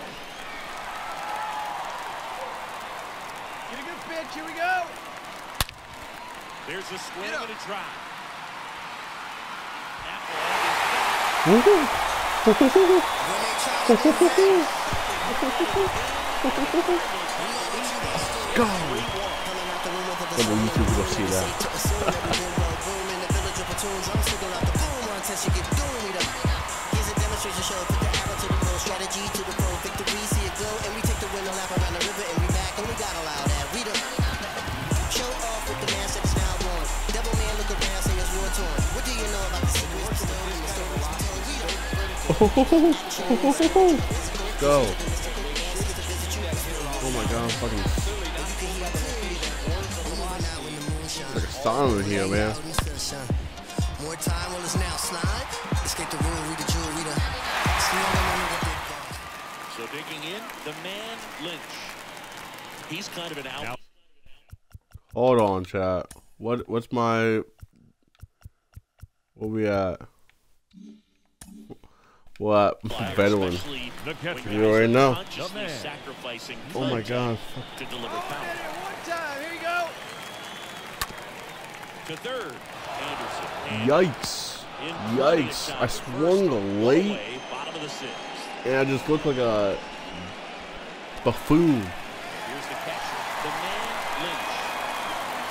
Get a good pitch. Here we go. There's a swing Get up. and a drive. That ball is back. go. Go to YouTube to see that. Strategy to the pro victory, see it glow, and we take the winner lap around the river, and we back, and we got a loud that we done. Show off with the mask that is now worn. Devil man look around, say it's war torn. What do you know about the secrets the stories we told? We done. Go. Oh my god, I'm fucking. Like a in here, man. Digging in, the man Lynch. He's kind of an out. Hold on, chat. What? What's my? Where we at? What? player, Veteran. especially The when catcher. You already know. consciously The man. sacrificing Oh my god. to deliver power. One time. Here you go. To third, Anderson. And Yikes. in plenty of Yikes. I swung to late. away, Bottom of the sixth. And I just look like a buffoon. Here's the catcher, the man Lynch.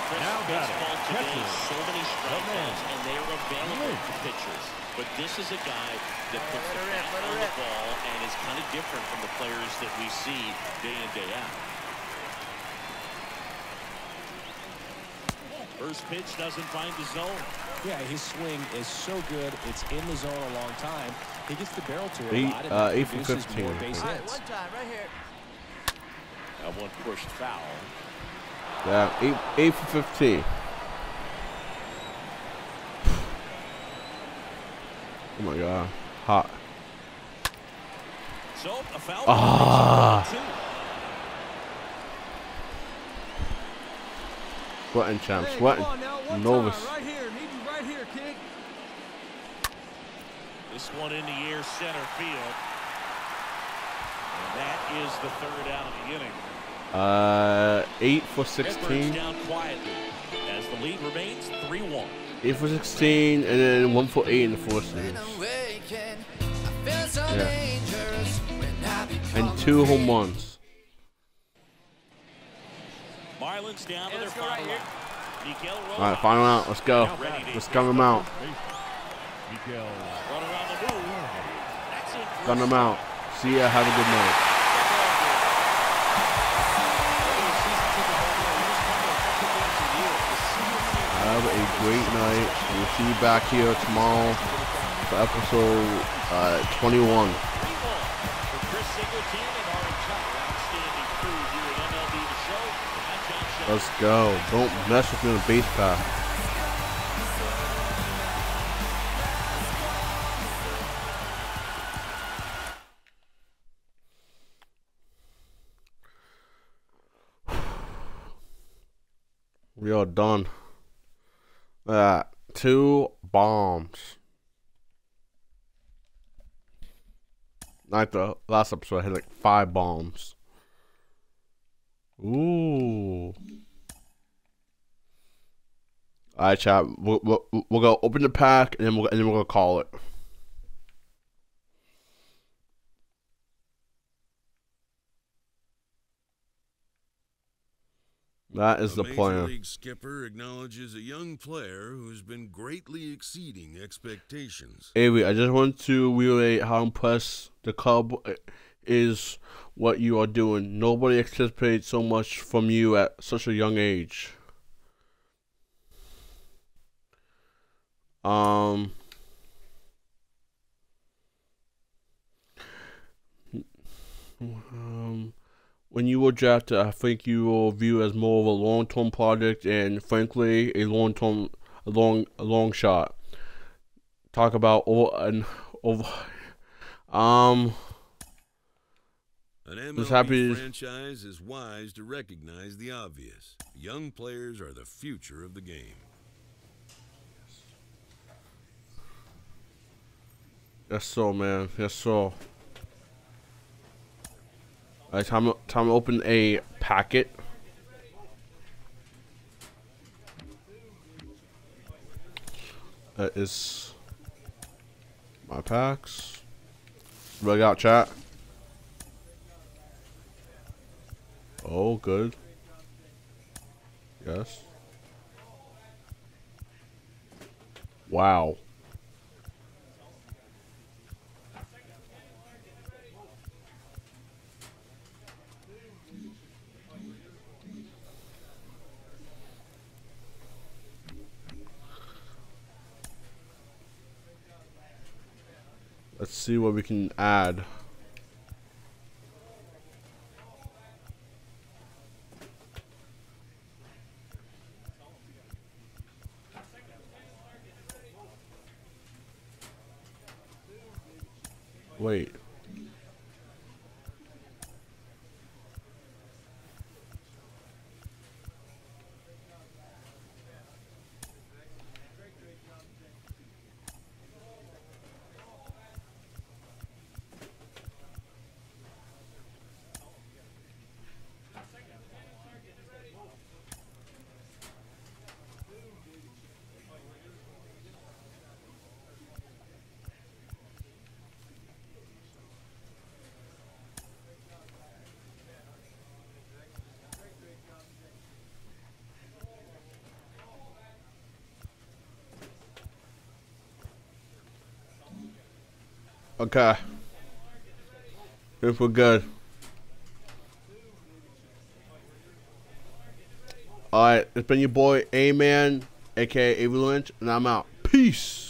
Chris, Now got it. baseball today, Catcher. so many strikeouts, man. and they are available Lynch. to pitchers. But this is a guy that puts the Let her bat on the ball and is kind of different from the players that we see day in, day out. First pitch doesn't find the zone. Yeah, his swing is so good. It's in the zone a long time. He gets the barrel to it Eight- a lot uh, eight for 15, more base think. Hits. one time right here. That one pushed foul. Yeah, eight, eight for fifteen. Oh my god, hot. So a foul. Ah. Two. Sweating, champ, Hey, sweating. come now. One time. Right here. Need you right here, kid. This one in the air center field. And that is the third out of the inning. Uh, eight for sixteen. down quietly as the lead remains 3-1. Eight for sixteen, and then one for eight in the fourth inning. Yeah. And two home runs. Marlins down to their let's right final here. line. Miguel All right, final out. Let's go. Let's gun them out. Miguel. run around the move. Gun them out. See ya. Have a good night. Have a great night. We'll see you back here tomorrow for episode uh, 21. For Chris Singleton and our entire outstanding crew here at MLB The Show, I'm Jon Sciambi. Let's go. Don't mess with me on the base path. We are done. Uh, two bombs. Like the last episode, I had like five bombs. Ooh. Alright, chat. We'll, we'll, we'll go open the pack and then we'll and then we're gonna call it. That is the the Major plan. League skipper acknowledges a young player who's been greatly exceeding expectations. Avery, I just want to relay how impressed the club is what you are doing. Nobody anticipates so much from you at such a young age. Um. Um, when you were drafted, I think you were viewed as more of a long-term project, and frankly, a long-term, a long, a long shot. Talk about over and over. Um, An MLB happy franchise is wise to recognize the obvious. Young players are the future of the game. yes, so man, yes, so. Alright, time, time to open a packet. That is my packs. What out chat? Oh, good. Yes. Wow. Let's see what we can add. Wait. Okay. If we're good. Alright, it's been your boy A-Man, aka Avery Lynch, and I'm out. Peace.